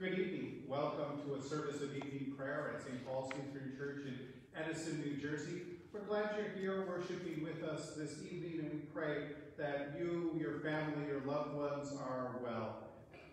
Good evening. Welcome to a service of evening prayer at St. Paul's Lutheran Church in Edison, New Jersey. We're glad you're here worshiping with us this evening, and we pray that you, your family, your loved ones are well.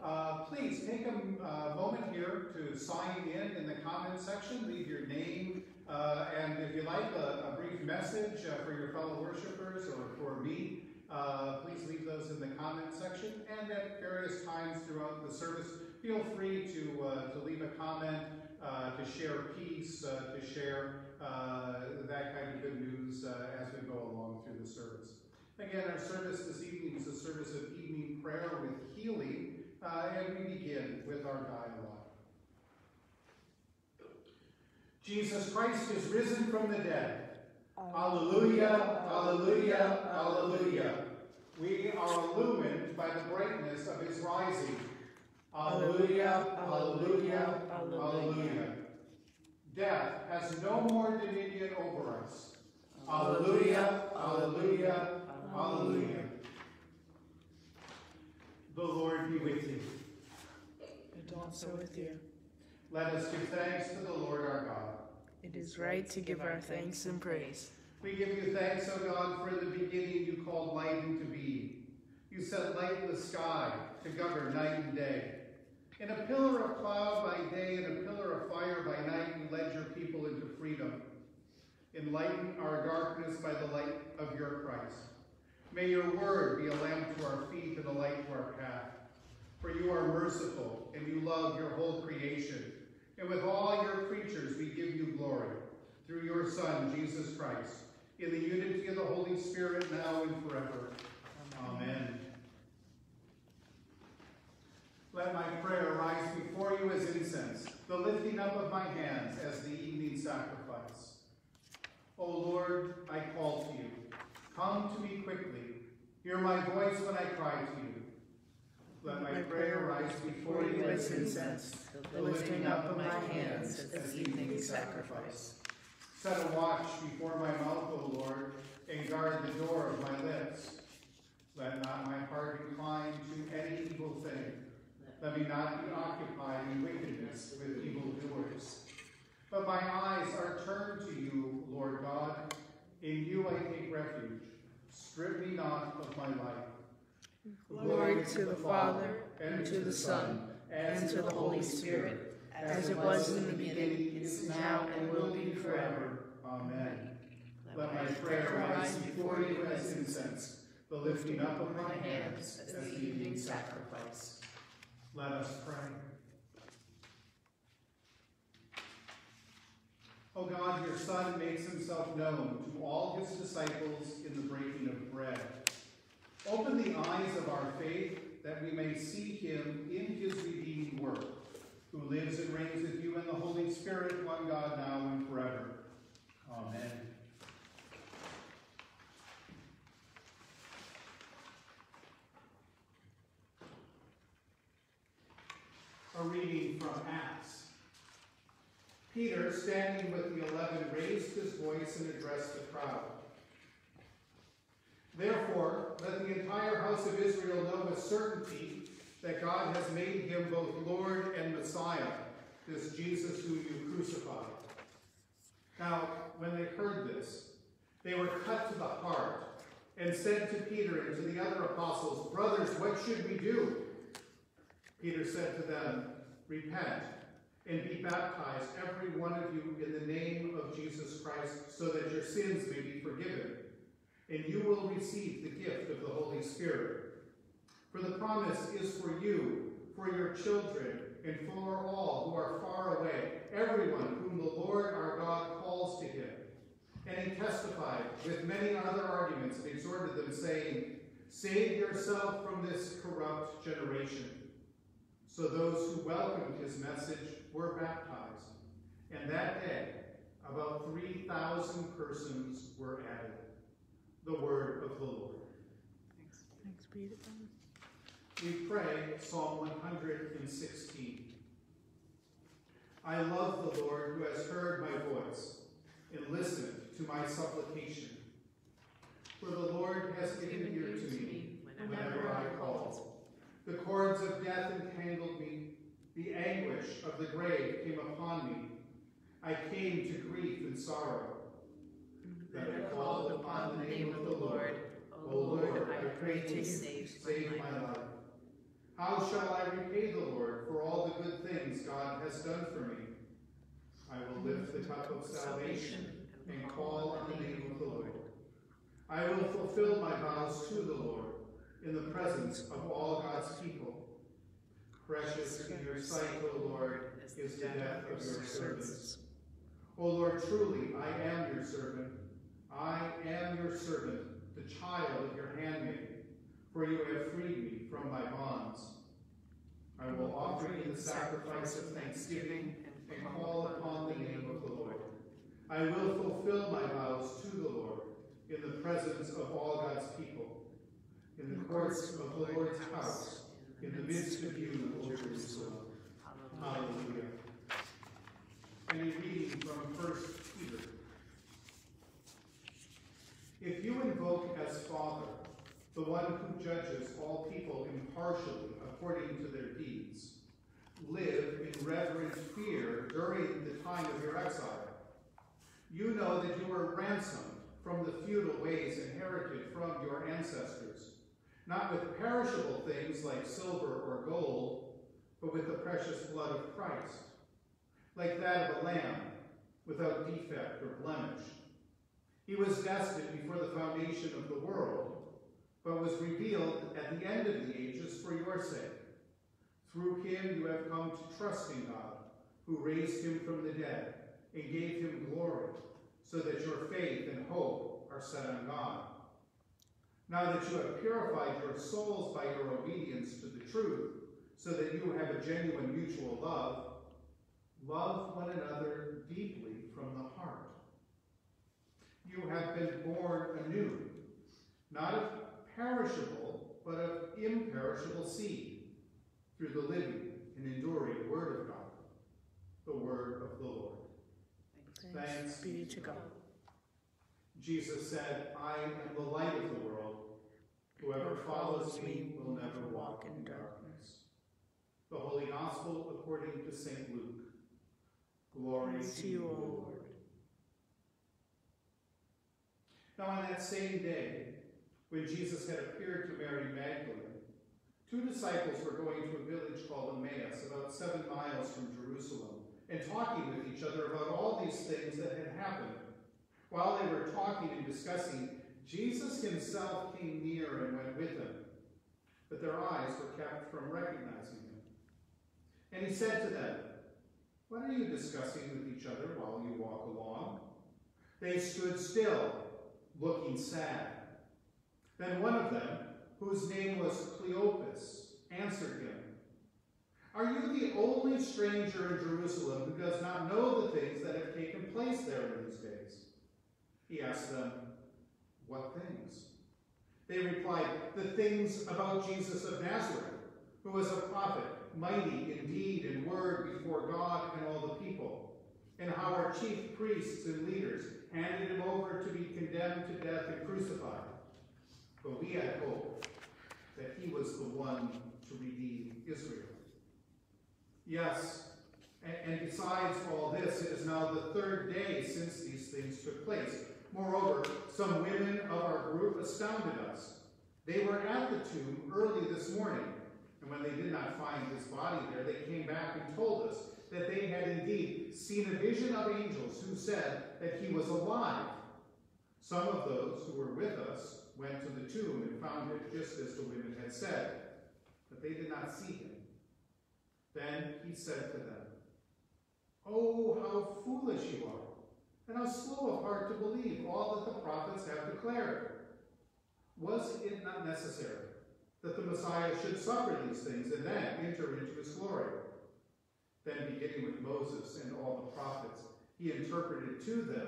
Uh, please take a uh, moment here to sign in in the comment section. Leave your name, uh, and if you like a, a brief message uh, for your fellow worshipers or for me, uh, please leave those in the comment section. And at various times throughout the service, feel free to, uh, to leave a comment, uh, to share peace, uh, to share uh, that kind of good news uh, as we go along through the service. Again, our service this evening is a service of evening prayer with healing, and we begin with our dialogue. Jesus Christ is risen from the dead. Alleluia, alleluia, alleluia. We are illumined by the brightness of his rising. Alleluia, alleluia, alleluia. Death has no more dominion over us. Alleluia, alleluia, alleluia. The Lord be with you. And also with you. Let us give thanks to the Lord our God. It is right to give our thanks and praise. We give you thanks, O God, for the beginning you called light into being. You set light in the sky to govern night and day. In a pillar of cloud by day and a pillar of fire by night, you led your people into freedom. Enlighten our darkness by the light of your Christ. May your word be a lamp to our feet and a light to our path. For you are merciful and you love your whole creation. And with all your creatures we give you glory. Through your Son, Jesus Christ, in the unity of the Holy Spirit, now and forever. Amen. Let my prayer rise before you as incense, the lifting up of my hands as the evening sacrifice. O Lord, I call to you. Come to me quickly. Hear my voice when I cry to you. Let my prayer rise before you as incense, the lifting up of my hands as evening sacrifice. Set a watch before my mouth, O Lord, and guard the door of my lips. Let not my heart incline to any evil thing. Let me not be occupied in wickedness with evildoers. But my eyes are turned to you, Lord God. In you I take refuge. Strip me not of my life. Glory to the Father, and to the Son, and to the Holy Spirit, as it was in the beginning, is now, and will be forever. Amen. Let my prayer rise before you as incense, the lifting up of my hands as the evening sacrifice. Let us pray. O God, your Son makes himself known to all his disciples in the breaking of bread. Open the eyes of our faith that we may see him in his redeeming work, who lives and reigns with you in the Holy Spirit, one God, now and forever. Amen. A reading from Acts. Peter, standing with the eleven, raised his voice and addressed the crowd. Therefore, let the entire house of Israel know with certainty that God has made him both Lord and Messiah, this Jesus whom you crucified. Now, when they heard this, they were cut to the heart and said to Peter and to the other apostles, Brothers, what should we do? Peter said to them, Repent and be baptized, every one of you, in the name of Jesus Christ, so that your sins may be forgiven, and you will receive the gift of the Holy Spirit. For the promise is for you, for your children, and for all who are far away, everyone whom the Lord our God calls to him. And he testified with many other arguments and exhorted them, saying, Save yourself from this corrupt generation. So those who welcomed his message were baptized, and that day about 3,000 persons were added. The word of the Lord. Thanks Thanks be to God. We pray Psalm 116. I love the Lord who has heard my voice and listened to my supplication. For the Lord has given ear to me whenever I called. The cords of death entangled me, the anguish of the grave came upon me. I came to grief and sorrow. That I called upon the name of the Lord. O Lord, I pray to you, save my life. How shall I repay the Lord for all the good things God has done for me? I will lift the cup of salvation and call on the name of the Lord. I will fulfill my vows to the Lord in the presence of all God's people. Precious in your sight, O Lord, is the death of your servants. O Lord, truly I am your servant. I am your servant, the child of your handmaid, for you have freed me from my bonds. I will offer you the sacrifice of thanksgiving and call upon the name of the Lord. I will fulfill my vows to the Lord in the presence of all God's people, in the courts of the Lord's house, in the midst of you, O Jerusalem. Uh, hallelujah. And a reading from First Peter. If you invoke as Father the one who judges all people impartially according to their deeds, live in reverent fear during the time of your exile. You know that you were ransomed from the feudal ways inherited from your ancestors, not with perishable things like silver or gold, but with the precious blood of Christ, like that of a lamb, without defect or blemish. He was destined before the foundation of the world, but was revealed at the end of the ages for your sake. Through him you have come to trust in God, who raised him from the dead and gave him glory, so that your faith and hope are set on God. Now that you have purified your souls by your obedience to the truth, so that you have a genuine mutual love, love one another deeply from the heart. You have been born anew, not of perishable, but of imperishable seed, through the living and enduring Word of God, the Word of the Lord. Thanks be to God. Jesus said, I am the light of the world. Whoever follows me will never walk in darkness. The Holy Gospel according to St. Luke. Glory to you, O Lord. Now on that same day, when Jesus had appeared to Mary Magdalene, two disciples were going to a village called Emmaus, about seven miles from Jerusalem, and talking with each other about all these things that had happened. While they were talking and discussing, Jesus himself came near and went with them, but their eyes were kept from recognizing him. And he said to them, What are you discussing with each other while you walk along? They stood still, looking sad. Then one of them, whose name was Cleopas, answered him, Are you the only stranger in Jerusalem who does not know the things that have taken place there in these days? He asked them, What things? They replied, The things about Jesus of Nazareth, who was a prophet, mighty in deed and word before God and all the people, and how our chief priests and leaders handed him over to be condemned to death and crucified. But we had hope that he was the one to redeem Israel. Yes, and, and besides all this, it is now the third day since these things took place. Moreover, some women of our group astounded us. They were at the tomb early this morning, and when they did not find his body there, they came back and told us that they had indeed seen a vision of angels who said that he was alive. Some of those who were with us went to the tomb and found it just as the women had said, but they did not see him. Then he said to them, Oh, how foolish you are, and how slow of heart to believe all that the prophets have declared. Was it not necessary that the Messiah should suffer these things and then enter into his glory? Then, beginning with Moses and all the prophets, he interpreted to them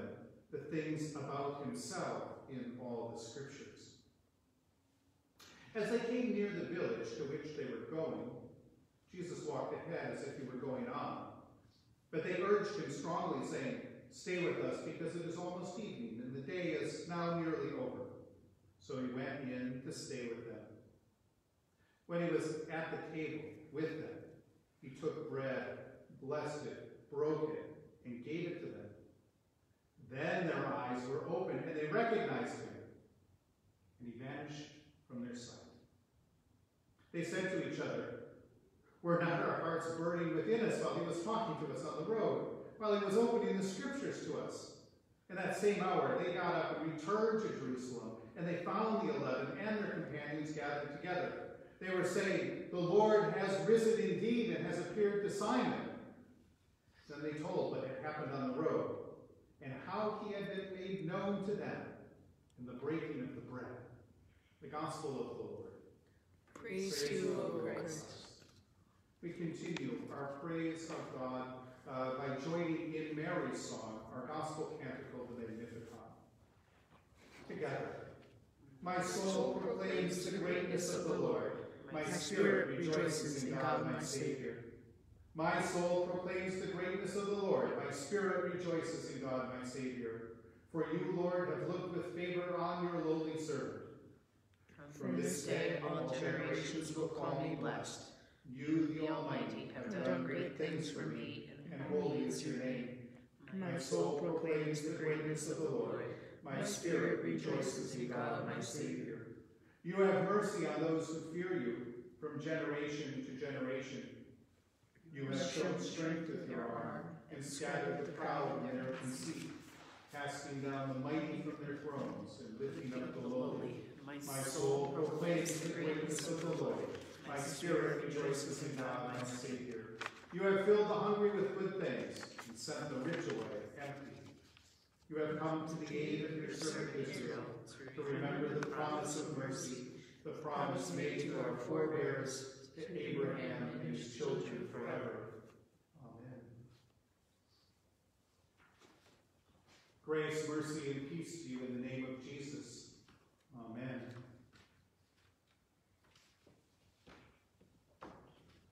the things about himself in all the scriptures. As they came near the village to which they were going, Jesus walked ahead as if he were going on. But they urged him strongly, saying, Stay with us, because it is almost evening, and the day is now nearly over. So he went in to stay with them. When he was at the table with them, he took bread, blessed it, broke it, and gave it to them. Then their eyes were opened, and they recognized him, and he vanished from their sight. They said to each other, Were not our hearts burning within us while he was talking to us on the road, while he was opening the scriptures to us? In that same hour, they got up and returned to Jerusalem, and they found the eleven and their companions gathered together. They were saying, The Lord has risen indeed and has appeared to Simon. Then they told what had happened on the road, and how he had been made known to them in the breaking of the bread. The Gospel of the Lord. Praise to you, O Christ. We continue our praise of God uh, by joining in Mary's song, our Gospel canticle, the Magnificat. Together. My soul proclaims the greatness of the Lord. My spirit rejoices in God my Savior. My soul proclaims the greatness of the Lord. My spirit rejoices in God my Savior. For you, Lord, have looked with favor on your lowly servant. From this day all generations will call me blessed. You, The Almighty, have done great things for me, and holy is your name. My soul proclaims the greatness of the Lord. My spirit rejoices in God my Savior. You have mercy on those who fear you from generation to generation. You have shown strength with your arm and scattered the proud in their conceit, casting down the mighty from their thrones and lifting up the lowly. My soul proclaims the greatness of the Lord. My spirit rejoices in God my Savior. You have filled the hungry with good things and sent the rich away empty. You have come to the aid of your servant Israel to remember the promise of mercy, the promise made to our forebears, to Abraham and his children forever. Amen. Grace, mercy, and peace to you in the name of Jesus. Amen.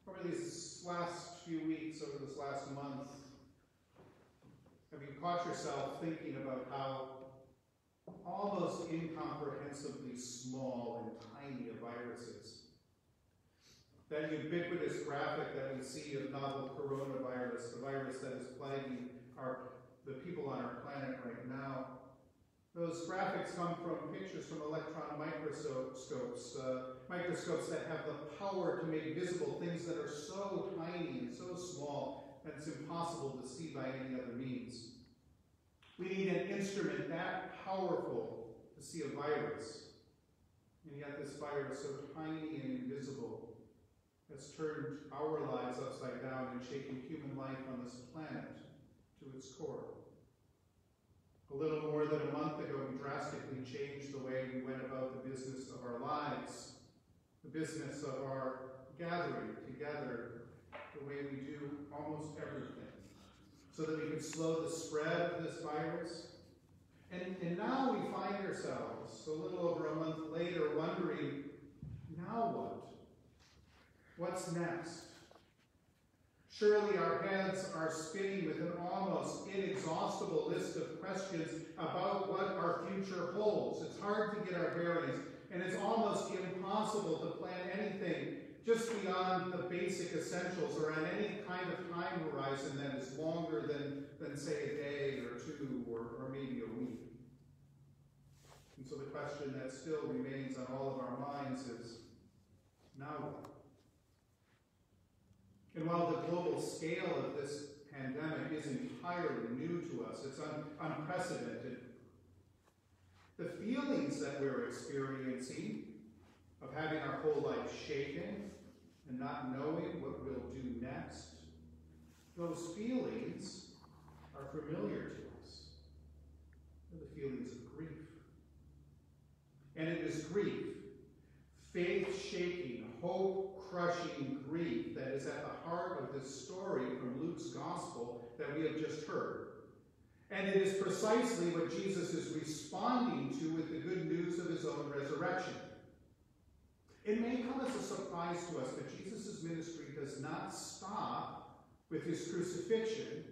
Over these last few weeks, over this last month, have you caught yourself thinking about how almost incomprehensibly small and tiny a virus is? That ubiquitous graphic that we see of novel coronavirus, the virus that is plaguing our, the people on our planet right now, those graphics come from pictures from electron microscopes, uh, microscopes that have the power to make visible things that are so tiny and so small that it's impossible to see by any other means. We need an instrument that powerful to see a virus. And yet this virus, so tiny and invisible, has turned our lives upside down and shaken human life on this planet to its core. A little more than a month ago, we drastically changed the way we went about the business of our lives, the business of our gathering together, the way we do almost everything, so that we could slow the spread of this virus. And, and now we find ourselves, a little over a month later, wondering, now what? What's next? Surely our heads are spinning with an almost inexhaustible list of questions about what our future holds. It's hard to get our bearings, and it's almost impossible to plan anything just beyond the basic essentials or on any kind of time horizon that is longer than, than say, a day or two or, or maybe a week. And so the question that still remains on all of our minds is, now what? And while the global scale of this pandemic is entirely new to us, it's un unprecedented, the feelings that we're experiencing of having our whole life shaken and not knowing what we'll do next, those feelings are familiar to us. They're the feelings of grief. And it is grief, faith-shaking, hope-crushing grief that is at the heart of this story from Luke's gospel that we have just heard. And it is precisely what Jesus is responding to with the good news of his own resurrection. It may come as a surprise to us, that Jesus' ministry does not stop with his crucifixion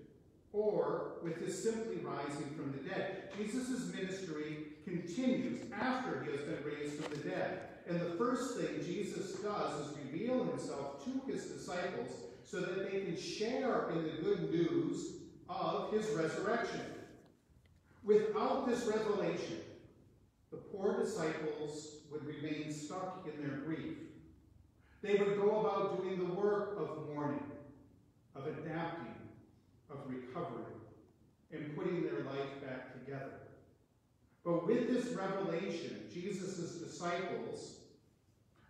or with his simply rising from the dead. Jesus' ministry continues after he has been raised from the dead. And the first thing Jesus does is reveal himself to his disciples so that they can share in the good news of his resurrection. Without this revelation, the poor disciples would remain stuck in their grief. They would go about doing the work of mourning, of adapting, of recovering, and putting their life back together. But with this revelation, Jesus' disciples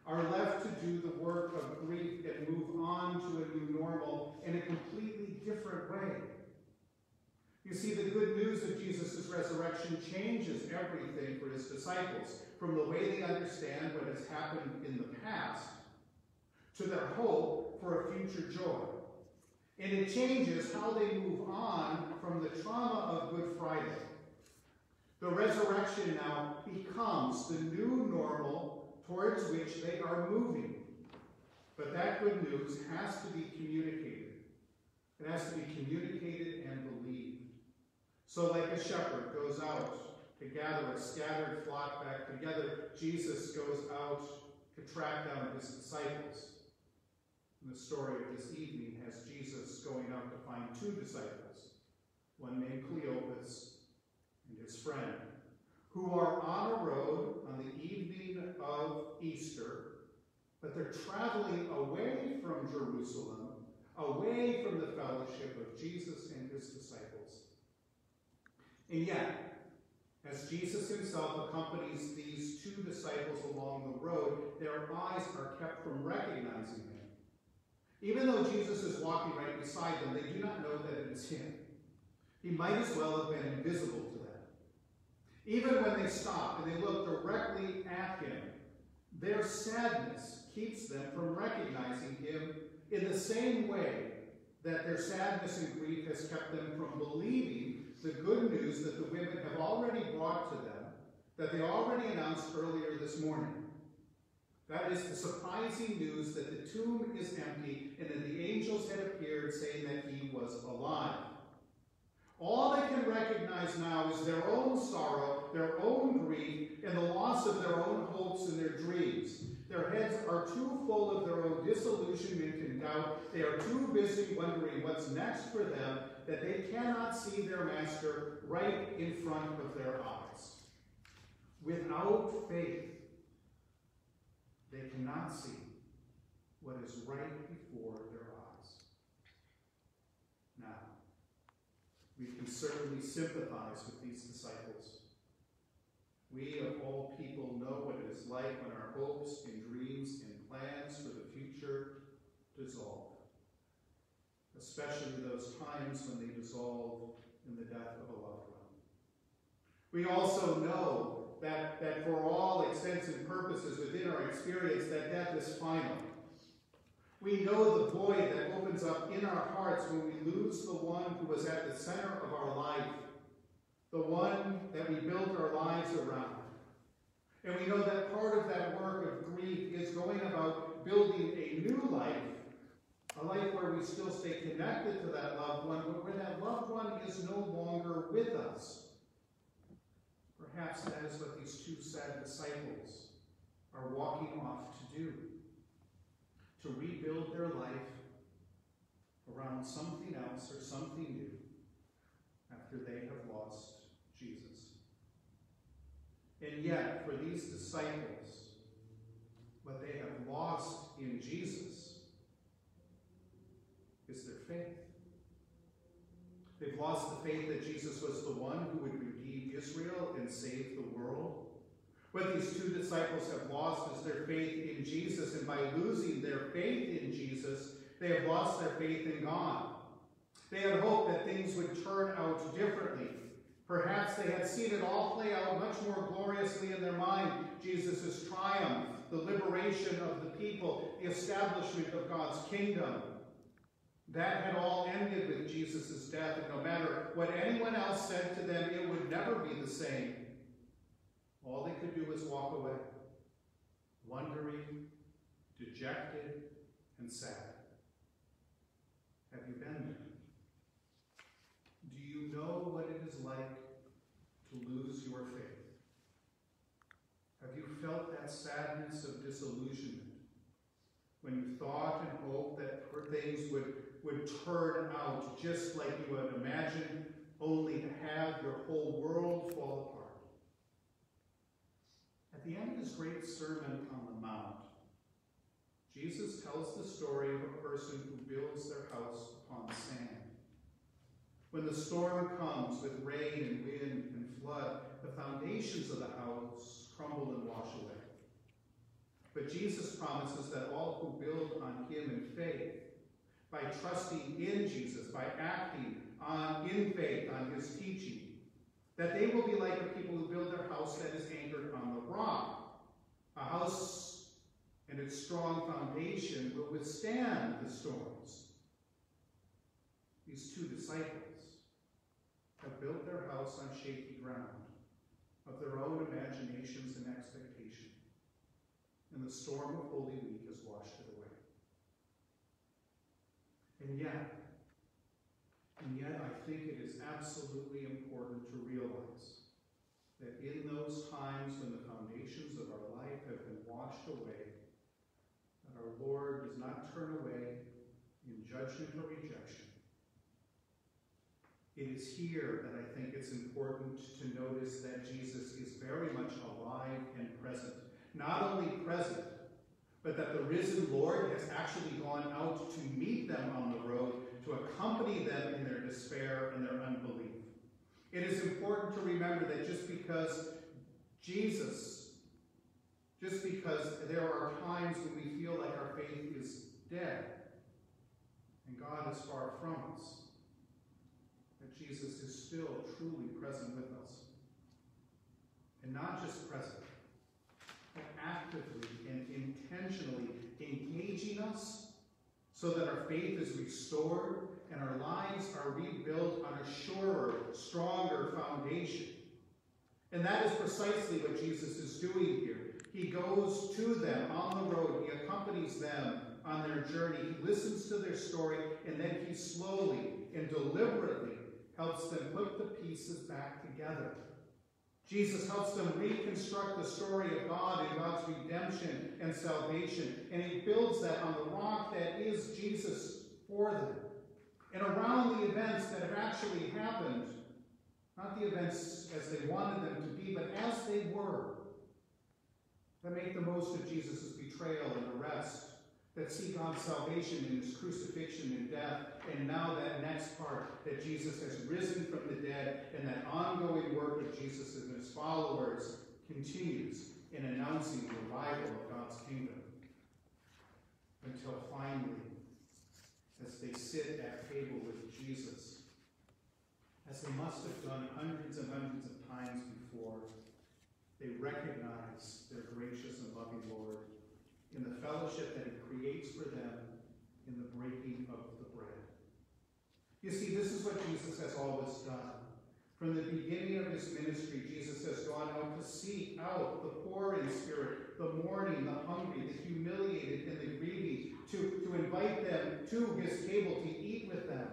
are left to do the work of grief and move on to a new normal in a completely different way. You see, the good news of Jesus' resurrection changes everything for his disciples, from the way they understand what has happened in the past to their hope for a future joy. And it changes how they move on from the trauma of Good Friday. The resurrection now becomes the new normal towards which they are moving. But that good news has to be communicated. It has to be communicated and believed. So like a shepherd goes out to gather a scattered flock back together, Jesus goes out to track down his disciples. And the story of this evening has Jesus going out to find two disciples, one named Cleopas and his friend, who are on a road on the evening of Easter, but they're traveling away from Jerusalem, away from the fellowship of Jesus and his disciples. And yet, as Jesus himself accompanies these two disciples along the road, their eyes are kept from recognizing him. Even though Jesus is walking right beside them, they do not know that it is him. He might as well have been invisible. Even when they stop and they look directly at him, their sadness keeps them from recognizing him in the same way that their sadness and grief has kept them from believing the good news that the women have already brought to them, that they already announced earlier this morning. That is the surprising news that the tomb is empty and that the angels had appeared saying that he was alive. All they can recognize now is their own sorrow, their own grief, and the loss of their own hopes and their dreams. Their heads are too full of their own disillusionment and doubt. They are too busy wondering what's next for them that they cannot see their master right in front of their eyes. Without faith, they cannot see what is right before their eyes. Now, we can certainly sympathize with these disciples. We, of all people, know what it is like when our hopes and dreams and plans for the future dissolve, especially those times when they dissolve in the death of a loved one. We also know that, that for all intents and purposes within our experience, that death is final. We know the void that opens up in our hearts when we lose the one who was at the center of our life, the one that we built our lives around. And we know that part of that work of grief is going about building a new life, a life where we still stay connected to that loved one, but where that loved one is no longer with us. Perhaps that is what these two sad disciples are walking off to do to rebuild their life around something else or something new after they have lost Jesus. And yet, for these disciples, what they have lost in Jesus is their faith. They've lost the faith that Jesus was the one who would redeem Israel and save the world. What these two disciples have lost is their faith in Jesus, and by losing their faith in Jesus, they have lost their faith in God. They had hoped that things would turn out differently. Perhaps they had seen it all play out much more gloriously in their mind. Jesus' triumph, the liberation of the people, the establishment of God's kingdom. That had all ended with Jesus' death, and no matter what anyone else said to them, it would never be the same. All they could do was walk away, wondering, dejected, and sad. Have you been there? Do you know what it is like to lose your faith? Have you felt that sadness of disillusionment when you thought and hoped that things would, would turn out just like you had imagined, only to have your whole world fall apart. At the end of his great sermon on the Mount, Jesus tells the story of a person who builds their house upon sand. When the storm comes with rain and wind and flood, the foundations of the house crumble and wash away. But Jesus promises that all who build on him in faith, by trusting in Jesus, by acting on in faith on his teaching, that they will be like the people who build their house that is anchored on the rock. A house and its strong foundation will withstand the storms. These two disciples have built their house on shaky ground of their own imaginations and expectation, and the storm of Holy Week has washed it away. And yet, and yet I think it is absolutely important to realize that in those times when the foundations of our life have been washed away, that our Lord does not turn away in judgment or rejection. It is here that I think it's important to notice that Jesus is very much alive and present. Not only present, but that the risen Lord has actually gone out to meet them on the road, to accompany them in their despair and their unbelief. It is important to remember that just because Jesus, just because there are times when we feel like our faith is dead and God is far from us, that Jesus is still truly present with us. And not just present, but actively and intentionally engaging us so that our faith is restored and our lives are rebuilt on a surer, stronger foundation. And that is precisely what Jesus is doing here. He goes to them on the road, he accompanies them on their journey, he listens to their story, and then he slowly and deliberately helps them put the pieces back together. Jesus helps them reconstruct the story of God and God's redemption and salvation, and he builds that on the rock that is Jesus for them. And around the events that have actually happened, not the events as they wanted them to be, but as they were, that make the most of Jesus' betrayal and that see God's salvation in his crucifixion and death, and now that next part, that Jesus has risen from the dead, and that ongoing work of Jesus and his followers continues in announcing the arrival of God's kingdom. Until finally, as they sit at table with Jesus, as they must have done hundreds and hundreds of times before, they recognize their gracious and loving Lord in the fellowship that he creates for them in the breaking of the bread. You see, this is what Jesus has always done. From the beginning of his ministry, Jesus has gone out to seek out the poor in spirit, the mourning, the hungry, the humiliated, and the greedy, to, to invite them to his table to eat with them,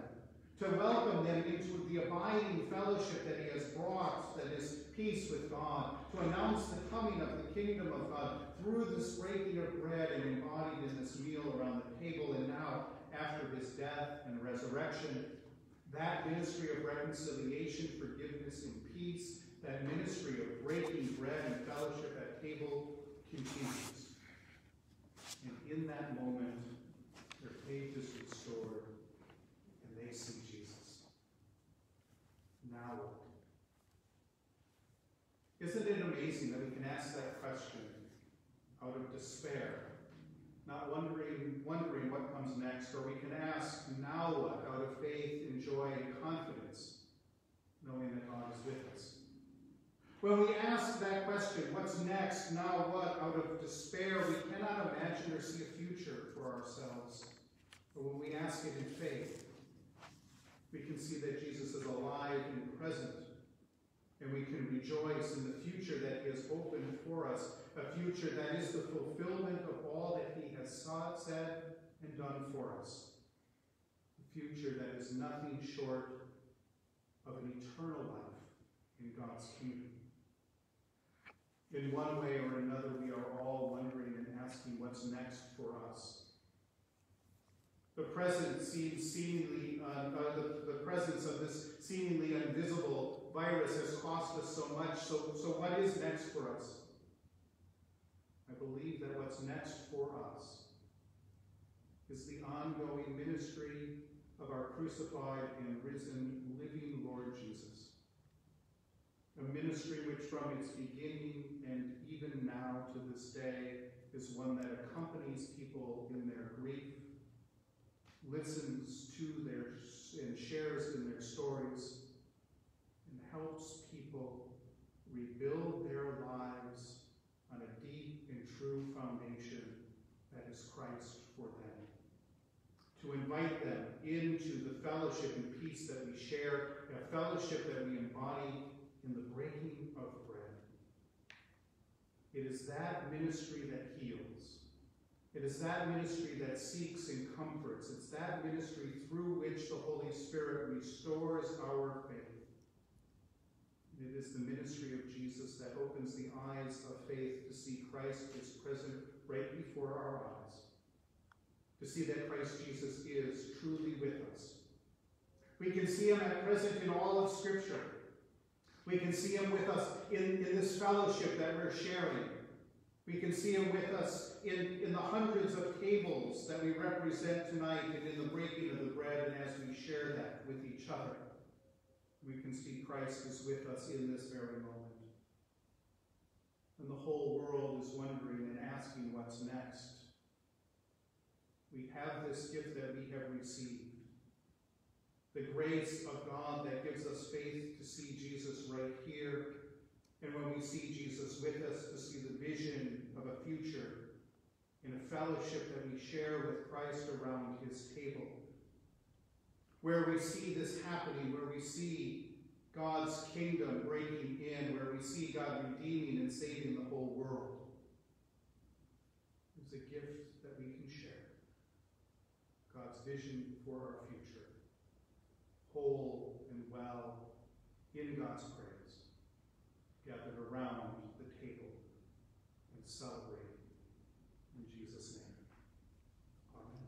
to welcome them into the abiding fellowship that he has brought, that is peace with God, to announce the coming of the kingdom of God through this breaking of bread and embodied in this meal around the table, and now, after his death and resurrection, that ministry of reconciliation, forgiveness, and peace, that ministry of breaking bread and fellowship at table continues. And in that moment, their faith is restored, and they see Jesus. Now what? Isn't it amazing that we can ask that question out of despair, not wondering, wondering what comes next, or we can ask, now what, out of faith and joy and confidence, knowing that God is with us. When we ask that question, what's next, now what, out of despair, we cannot imagine or see a future for ourselves. But when we ask it in faith, we can see that Jesus is alive and present, and we can rejoice in the future that he has opened for us, a future that is the fulfillment of all that he has said, and done for us. A future that is nothing short of an eternal life in God's kingdom. In one way or another, we are all wondering and asking what's next for us. The present seems seemingly, uh, uh, the, the presence of this seemingly invisible virus has cost us so much. So, so what is next for us? I believe that what's next for us is the ongoing ministry of our crucified and risen living Lord Jesus. A ministry which from its beginning and even now to this day is one that accompanies people in their grief, listens to their and shares in their stories, and helps people rebuild their lives on a deep and true foundation that is Christ for them. To invite them into the fellowship and peace that we share, a fellowship that we embody in the breaking of bread. It is that ministry that heals. It is that ministry that seeks and comforts. It's that ministry through which the Holy Spirit restores our faith. It is the ministry of Jesus that opens the eyes of faith to see Christ is present right before our eyes. To see that Christ Jesus is truly with us. We can see him at present in all of Scripture. We can see him with us in, in this fellowship that we're sharing. We can see him with us in, in the hundreds of tables that we represent tonight and in the breaking of the bread and as we share that with each other. We can see Christ is with us in this very moment. And the whole world is wondering and asking what's next. We have this gift that we have received. The grace of God that gives us faith to see Jesus right here. And when we see Jesus with us, to see the vision of a future in a fellowship that we share with Christ around his table. Where we see this happening, where we see God's kingdom breaking in, where we see God redeeming and saving the whole world. It's a gift that we can share. God's vision for our future. Whole and well in God's praise, gathered around the table and celebrating. In Jesus' name. Amen.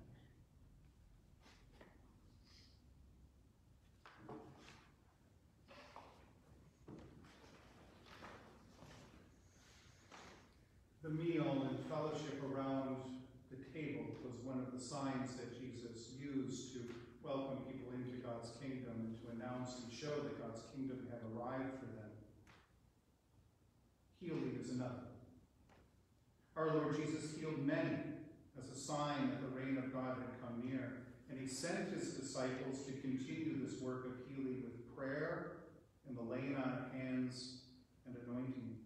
The meal and fellowship around the table was one of the signs that Jesus used to welcome people into God's kingdom and to announce and show that God's kingdom had arrived for them. Healing is another. Our Lord Jesus healed many as a sign that the reign of God had come near, and he sent his disciples to continue this work of healing with prayer and the laying on of hands and anointing.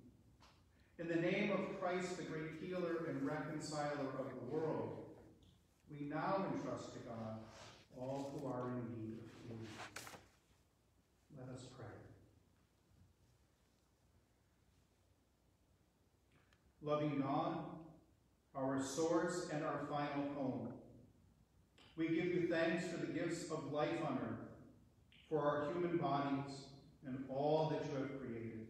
In the name of Christ, the great healer and reconciler of the world, we now entrust to God all who are in need of healing. Let us pray. Loving God, our source and our final home, we give you thanks for the gifts of life on earth, for our human bodies and all that you have created.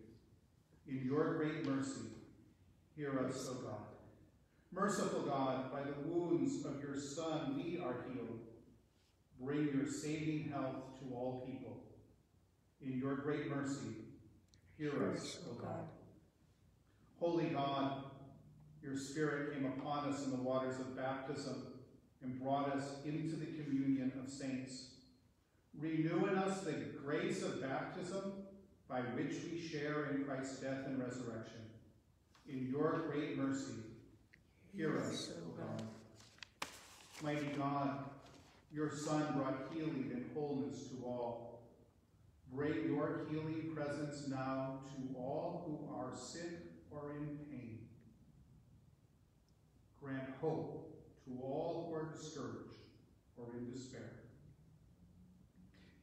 In your great mercy, hear us, O God. Merciful God, by the wounds of your Son we are healed. Bring your saving health to all people. In your great mercy, hear us, O God. Holy God, your Spirit came upon us in the waters of baptism and brought us into the communion of saints. Renew in us the grace of baptism by which we share in Christ's death and resurrection. In your great mercy, hear us, O God. Mighty God, your Son brought healing and wholeness to all. Bring your healing presence now to all who are sick or in pain. Grant hope to all who are discouraged or in despair.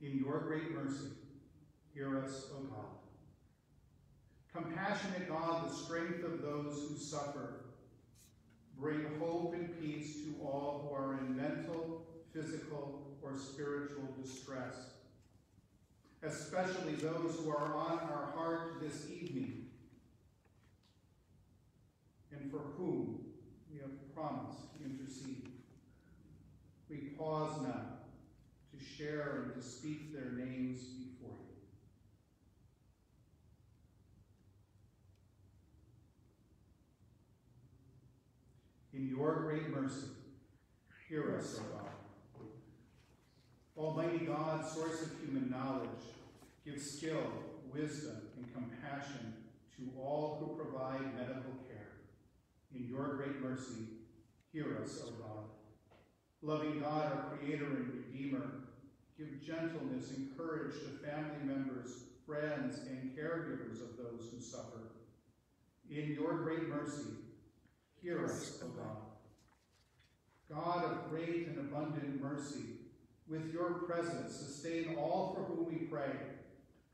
In your great mercy, hear us, O God. Compassionate God, the strength of those who suffer, bring hope and peace to all who are in mental, physical, or spiritual distress, especially those who are on our heart this evening, and for whom we have promised to intercede. We pause now to share and to speak their names before you. In your great mercy, hear us, O God. Almighty God, source of human knowledge, give skill, wisdom, and compassion to all who provide medical care. In your great mercy, hear us, O God. Loving God, our Creator and Redeemer, give gentleness and courage to family members, friends, and caregivers of those who suffer. In your great mercy, hear us, O God. God of great and abundant mercy, with your presence, sustain all for whom we pray.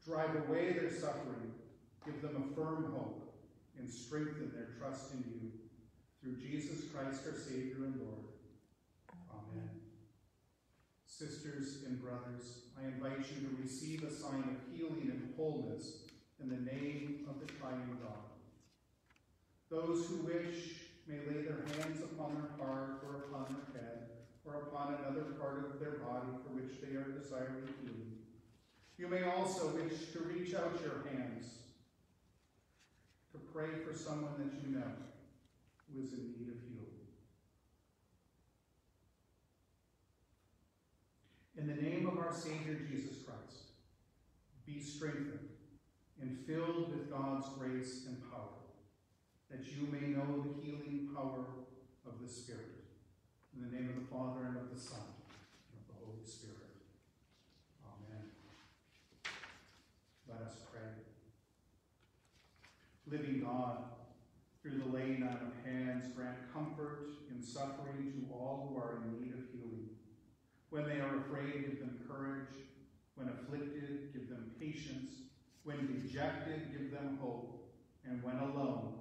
Drive away their suffering, give them a firm hope, and strengthen their trust in you. Through Jesus Christ, our Savior and Lord. Amen. Sisters and brothers, I invite you to receive a sign of healing and wholeness in the name of the triune God. Those who wish may lay their hands upon their heart or upon their head or upon another part of their body for which they are desiring healing. You may also wish to reach out your hands to pray for someone that you know who is in need of healing. In the name of our Savior Jesus Christ, be strengthened and filled with God's grace and power, that you may know the healing power of the Spirit. In the name of the Father, and of the Son, and of the Holy Spirit. Amen. Let us pray. Living God, through the laying on of hands, grant comfort in suffering to all who are in need of healing. When they are afraid, give them courage. When afflicted, give them patience. When dejected, give them hope. And when alone,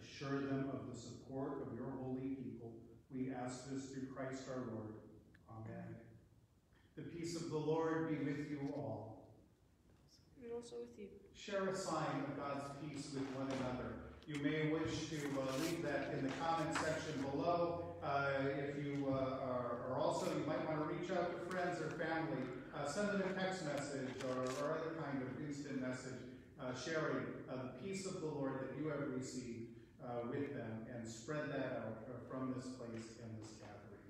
assure them of the support of your holy people. We ask this through Christ our Lord. Amen. The peace of the Lord be with you all. And also with you. Share a sign of God's peace with one another. You may wish to uh, leave that in the comment section below. Uh, if you uh, are, are, also, you might want to reach out to friends or family. Uh, send them a text message or, or, other kind of instant message uh, sharing uh, the peace of the Lord that you have received with them and spread that out from this place and this gathering.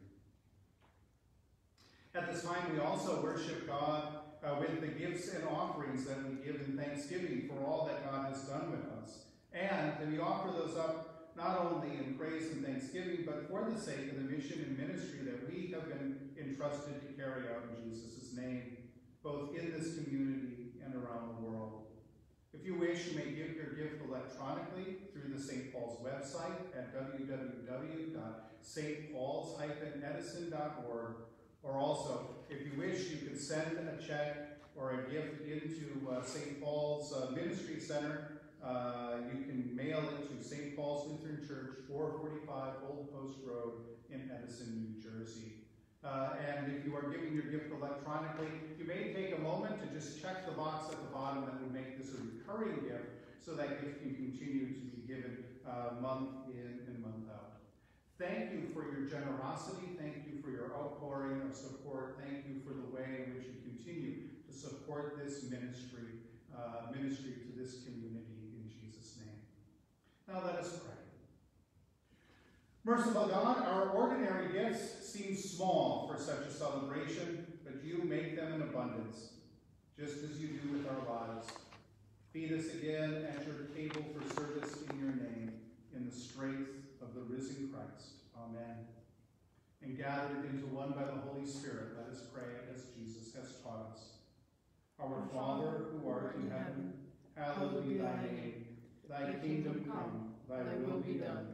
At this time, we also worship God uh, with the gifts and offerings that we give in thanksgiving for all that God has done with us. And we offer those up not only in praise and thanksgiving, but for the sake of the mission and ministry that we have been entrusted to carry out in Jesus' name, both in this community and around the world. If you wish, you may give your gift electronically through the St. Paul's website at www.stpauls-edison.org. Or also, if you wish, you could send a check or a gift into uh, St. Paul's uh, Ministry Center. Uh, you can mail it to St. Paul's Lutheran Church, 445 Old Post Road in Edison, New Jersey. Uh, and if you are giving your gift electronically, you may take a moment to just check the box at the bottom that would make this a recurring gift so that gift can continue to be given uh, month in and month out. Thank you for your generosity. Thank you for your outpouring of support. Thank you for the way in which you continue to support this ministry, uh, ministry to this community in Jesus' name. Now let us pray. Merciful God, our ordinary gifts seem small for such a celebration, but you make them in abundance, just as you do with our lives. Feed us again at your table for service in your name, in the strength of the risen Christ. Amen. And gathered into one by the Holy Spirit, let us pray as Jesus has taught us. Our Father, who art in heaven, hallowed be thy name. Thy kingdom come, thy will be done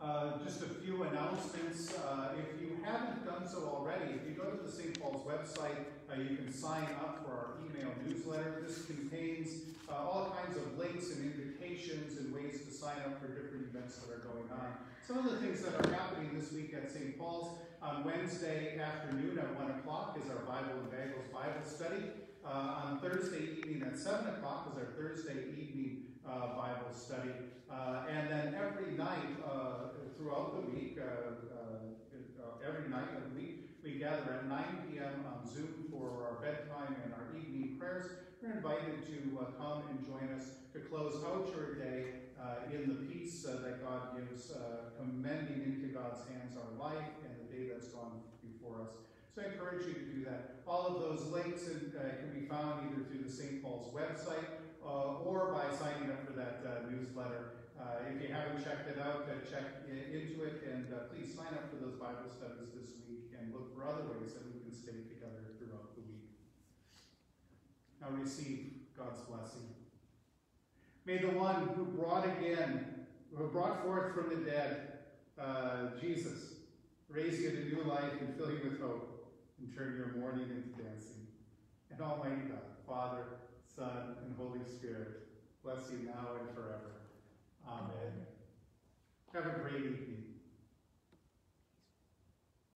Uh, just a few announcements. Uh, if you haven't done so already, if you go to the St. Paul's website, uh, you can sign up for our email newsletter. This contains uh, all kinds of links and invitations and ways to sign up for different events that are going on. Some of the things that are happening this week at St. Paul's, on Wednesday afternoon at 1 o'clock is our Bible and Bagels Bible study. Uh, on Thursday evening at 7 o'clock is our Thursday Bible study. Uh, and then every night uh, throughout the week, uh, uh, every night of the week, we gather at 9 p.m. on Zoom for our bedtime and our evening prayers. You're invited to uh, come and join us to close out your day uh, in the peace uh, that God gives, uh, commending into God's hands our life and the day that's gone before us. So I encourage you to do that. All of those links uh, can be found either through the St. Paul's website uh, or by signing up for that uh, newsletter. Uh, if you haven't checked it out, check i- into it and uh, please sign up for those Bible studies this week and look for other ways that we can stay together throughout the week. Now receive God's blessing. May the one who brought again, who brought forth from the dead, uh, Jesus, raise you to new life and fill you with hope and turn your mourning into dancing. And Almighty God, Father, Son, and Holy Spirit, bless you now and forever. Amen. Have a great evening.